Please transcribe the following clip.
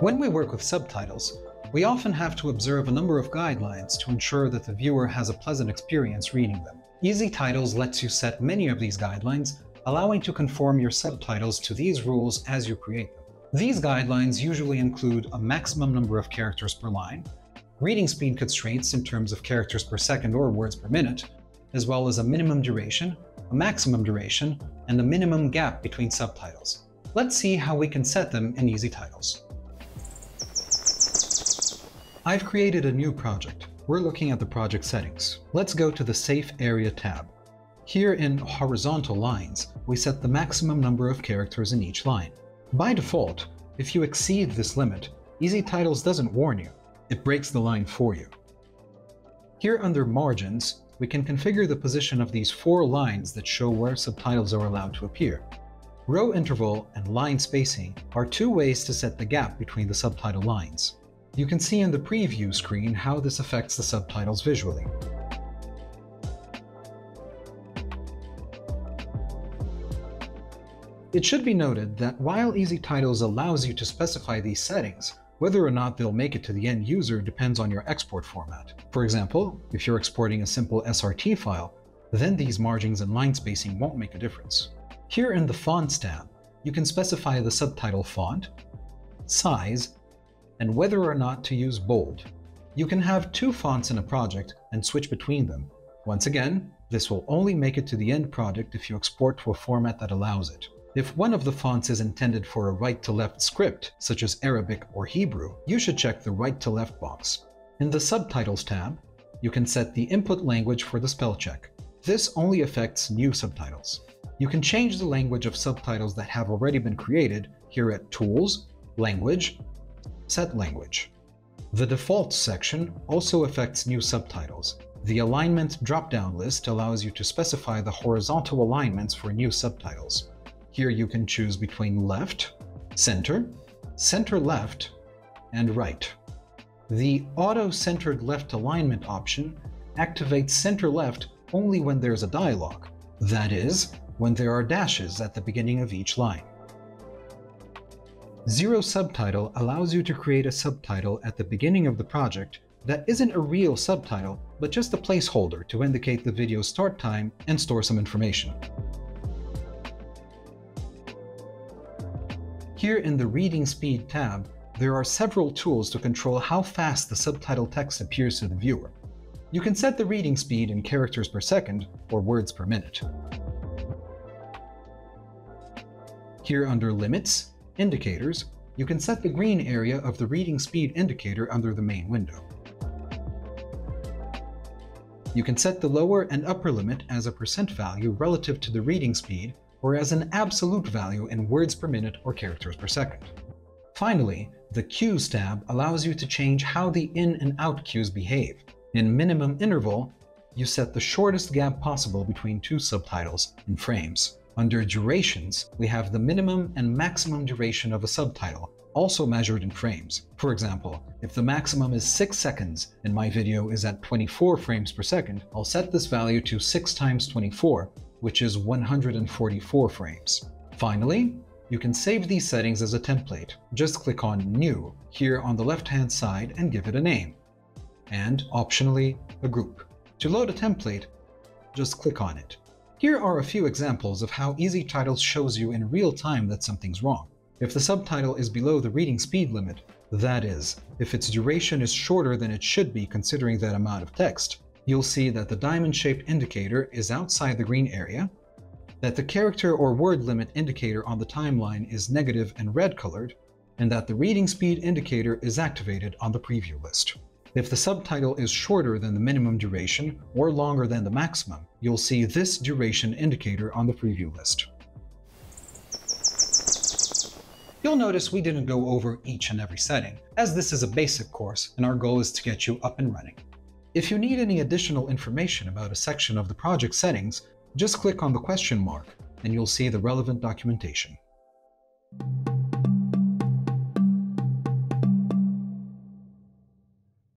When we work with subtitles, we often have to observe a number of guidelines to ensure that the viewer has a pleasant experience reading them. EZTitles lets you set many of these guidelines, allowing to conform your subtitles to these rules as you create them. These guidelines usually include a maximum number of characters per line, reading speed constraints in terms of characters per second or words per minute, as well as a minimum duration, a maximum duration, and a minimum gap between subtitles. Let's see how we can set them in EZTitles. I've created a new project. We're looking at the project settings. Let's go to the Safe Area tab. Here in Horizontal Lines, we set the maximum number of characters in each line. By default, if you exceed this limit, EZTitles doesn't warn you. It breaks the line for you. Here under Margins, we can configure the position of these four lines that show where subtitles are allowed to appear. Row interval and line spacing are two ways to set the gap between the subtitle lines. You can see in the preview screen how this affects the subtitles visually. It should be noted that while EZTitles allows you to specify these settings, whether or not they'll make it to the end user depends on your export format. For example, if you're exporting a simple SRT file, then these margins and line spacing won't make a difference. Here in the Fonts tab, you can specify the subtitle font, size, and whether or not to use bold. You can have two fonts in a project and switch between them. Once again, this will only make it to the end product if you export to a format that allows it. If one of the fonts is intended for a right-to-left script, such as Arabic or Hebrew, you should check the right-to-left box. In the Subtitles tab, you can set the input language for the spell check. This only affects new subtitles. You can change the language of subtitles that have already been created here at Tools, Language, Set Language. The Defaults section also affects new subtitles. The Alignment drop-down list allows you to specify the horizontal alignments for new subtitles. Here you can choose between left, center, center left, and right. The auto-centered left alignment option activates center left only when there's a dialog, that is, when there are dashes at the beginning of each line. Zero Subtitle allows you to create a subtitle at the beginning of the project that isn't a real subtitle, but just a placeholder to indicate the video's start time and store some information. Here in the Reading Speed tab, there are several tools to control how fast the subtitle text appears to the viewer. You can set the reading speed in characters per second or words per minute. Here under Limits, Indicators, you can set the green area of the reading speed indicator under the main window. You can set the lower and upper limit as a percent value relative to the reading speed or as an absolute value in words per minute or characters per second. Finally, the Cues tab allows you to change how the in and out cues behave. In minimum interval, you set the shortest gap possible between two subtitles in frames. Under durations, we have the minimum and maximum duration of a subtitle, also measured in frames. For example, if the maximum is 6 seconds and my video is at 24 frames per second, I'll set this value to 6 times 24, which is 144 frames. Finally, you can save these settings as a template. Just click on New here on the left-hand side and give it a name, and optionally, a group. To load a template, just click on it. Here are a few examples of how EZTitles shows you in real time that something's wrong. If the subtitle is below the reading speed limit, that is, if its duration is shorter than it should be considering that amount of text, you'll see that the diamond-shaped indicator is outside the green area, that the character or word limit indicator on the timeline is negative and red colored, and that the reading speed indicator is activated on the preview list. If the subtitle is shorter than the minimum duration or longer than the maximum, you'll see this duration indicator on the preview list. You'll notice we didn't go over each and every setting, as this is a basic course and our goal is to get you up and running. If you need any additional information about a section of the project settings, just click on the question mark and you'll see the relevant documentation.